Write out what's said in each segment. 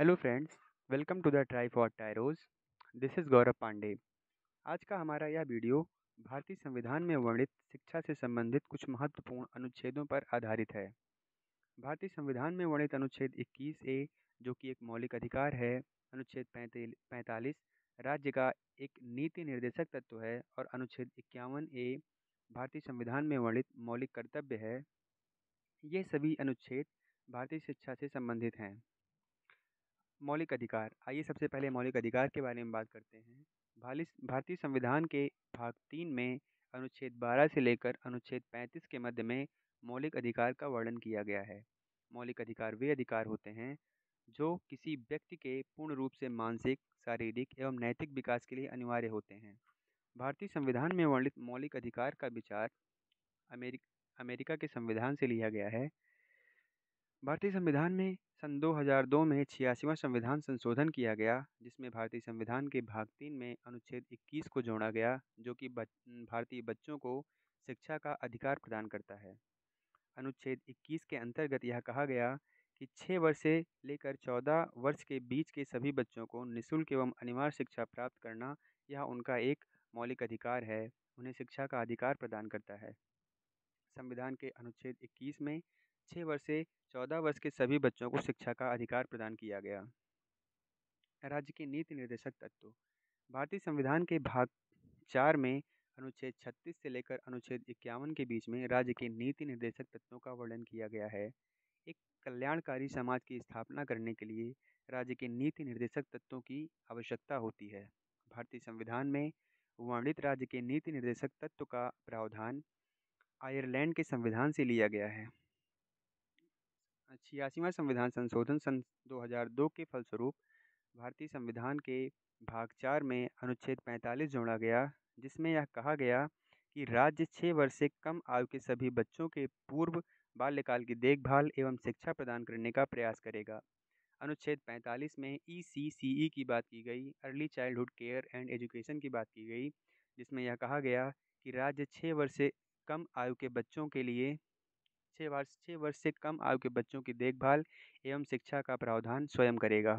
Hello friends welcome to the try for tyros this is Gaurav Pandey आज का हमारा यह वीडियो भारतीय संविधान में वर्णित शिक्षा से संबंधित कुछ महत्वपूर्ण अनुच्छेदों पर आधारित है। भारतीय संविधान में वर्णित अनुच्छेद 21 ए, जो कि एक मौलिक अधिकार है, अनुच्छेद पैंतालीस, राज्य का एक नीति निर्देशक तत्व है, और अनुच्छेद इक्यावन ए, भारतीय संविधान में वर्णित मौलिक कर्तव्य है। ये सभी अनुच्छेद भारतीय शिक्षा से संबंधित हैं। मौलिक अधिकार। आइए सबसे पहले मौलिक अधिकार के बारे में बात करते हैं। भारतीय संविधान के भाग तीन में अनुच्छेद 12 से लेकर अनुच्छेद 35 के मध्य में मौलिक अधिकार का वर्णन किया गया है। मौलिक अधिकार वे अधिकार होते हैं जो किसी व्यक्ति के पूर्ण रूप से मानसिक, शारीरिक एवं नैतिक विकास के लिए अनिवार्य होते हैं। भारतीय संविधान में वर्णित मौलिक अधिकार का विचार अमेरिक, अमेरिका के संविधान से लिया गया है। भारतीय संविधान में सन 2002 में छियासीवां संविधान संशोधन किया गया, जिसमें भारतीय संविधान के भाग तीन में अनुच्छेद 21 को जोड़ा गया, जो कि भारतीय बच्चों को शिक्षा का अधिकार प्रदान करता है। अनुच्छेद 21 के अंतर्गत यह कहा गया कि छः वर्ष से लेकर चौदह वर्ष के बीच के सभी बच्चों को निःशुल्क एवं अनिवार्य शिक्षा प्राप्त करना यह उनका एक मौलिक अधिकार है, उन्हें शिक्षा का अधिकार प्रदान करता है। संविधान के अनुच्छेद 21 में छः वर्ष से चौदह वर्ष के सभी बच्चों को शिक्षा का अधिकार प्रदान किया गया। राज्य के नीति निर्देशक तत्व। भारतीय संविधान के भाग चार में अनुच्छेद 36 से लेकर अनुच्छेद इक्यावन के बीच में राज्य के नीति निर्देशक तत्वों का वर्णन किया गया है। एक कल्याणकारी समाज की स्थापना करने के लिए राज्य के नीति निर्देशक तत्वों की आवश्यकता होती है। भारतीय संविधान में वर्णित राज्य के नीति निर्देशक तत्व का प्रावधान आयरलैंड के संविधान से लिया गया है। छियासीवां संविधान संशोधन सन 2002 के फलस्वरूप भारतीय संविधान के भाग चार में अनुच्छेद 45 जोड़ा गया, जिसमें यह कहा गया कि राज्य छः वर्ष से कम आयु के सभी बच्चों के पूर्व बाल्यकाल की देखभाल एवं शिक्षा प्रदान करने का प्रयास करेगा। अनुच्छेद 45 में ई सी की बात की गई, early childhood care and education की बात की गई, जिसमें यह कहा गया कि राज्य छः वर्ष से कम आयु के बच्चों के लिए छः वर्ष छः वर्ष से कम आयु के बच्चों की देखभाल एवं शिक्षा का प्रावधान स्वयं करेगा।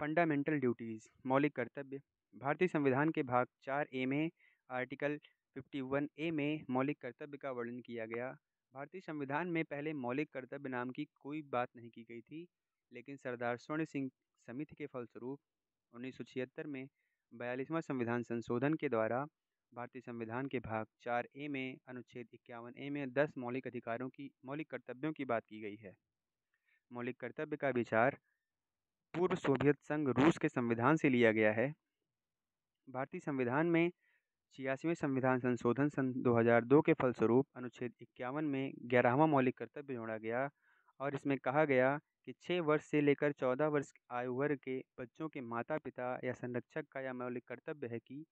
फंडामेंटल ड्यूटीज़, मौलिक कर्तव्य, भारतीय संविधान के भाग चार ए में, आर्टिकल 51 ए में मौलिक कर्तव्य का वर्णन किया गया। भारतीय संविधान में पहले मौलिक कर्तव्य नाम की कोई बात नहीं की गई थी, लेकिन सरदार स्वर्ण सिंह समिति के फलस्वरूप उन्नीस सौ छिहत्तर में बयालीसवां संविधान संशोधन के द्वारा भारतीय संविधान के भाग चार ए में अनुच्छेद इक्यावन ए में दस मौलिक अधिकारों की, मौलिक कर्तव्यों की बात की गई है। मौलिक कर्तव्य का विचार पूर्व सोवियत संघ रूस के संविधान से लिया गया है। भारतीय संविधान में छियासीवें संविधान संशोधन सन 2002 के फलस्वरूप अनुच्छेद इक्यावन में ग्यारहवा मौलिक कर्तव्य जोड़ा गया और इसमें कहा गया कि छः वर्ष से लेकर चौदह वर्ष आयु वर्ग के बच्चों के माता पिता या संरक्षक का यह मौलिक कर्तव्य है कि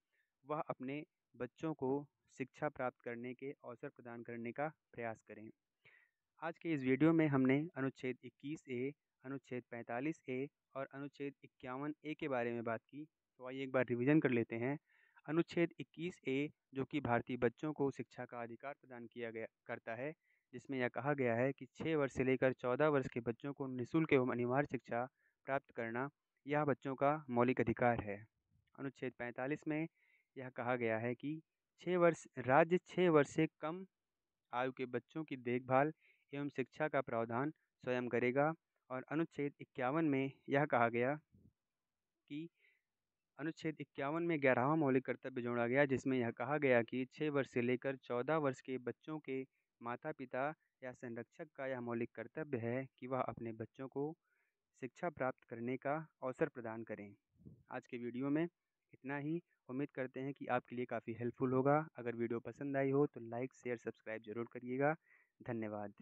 वह अपने बच्चों को शिक्षा प्राप्त करने के अवसर प्रदान करने का प्रयास करें। आज के इस वीडियो में हमने अनुच्छेद 21 ए, अनुच्छेद 45 ए और अनुच्छेद इक्यावन ए के बारे में बात की तो आइए एक बार रिवीजन कर लेते हैं। अनुच्छेद 21 ए, जो कि भारतीय बच्चों को शिक्षा का अधिकार प्रदान किया गया, करता है, जिसमें यह कहा गया है कि छः वर्ष से लेकर चौदह वर्ष के बच्चों को निःशुल्क एवं अनिवार्य शिक्षा प्राप्त करना यह बच्चों का मौलिक अधिकार है। अनुच्छेद 45 में यह कहा गया है कि छः वर्ष, राज्य छः वर्ष से कम आयु के बच्चों की देखभाल एवं शिक्षा का प्रावधान स्वयं करेगा और अनुच्छेद इक्यावन में यह कहा गया कि अनुच्छेद इक्यावन में ग्यारहवा मौलिक कर्तव्य जोड़ा गया, जिसमें यह कहा गया कि छः वर्ष से लेकर चौदह वर्ष के बच्चों के माता पिता या संरक्षक का यह मौलिक कर्तव्य है कि वह अपने बच्चों को शिक्षा प्राप्त करने का अवसर प्रदान करें। आज के वीडियो में इतना ही। उम्मीद करते हैं कि आपके लिए काफ़ी हेल्पफुल होगा। अगर वीडियो पसंद आई हो तो लाइक, शेयर, सब्सक्राइब ज़रूर करिएगा। धन्यवाद।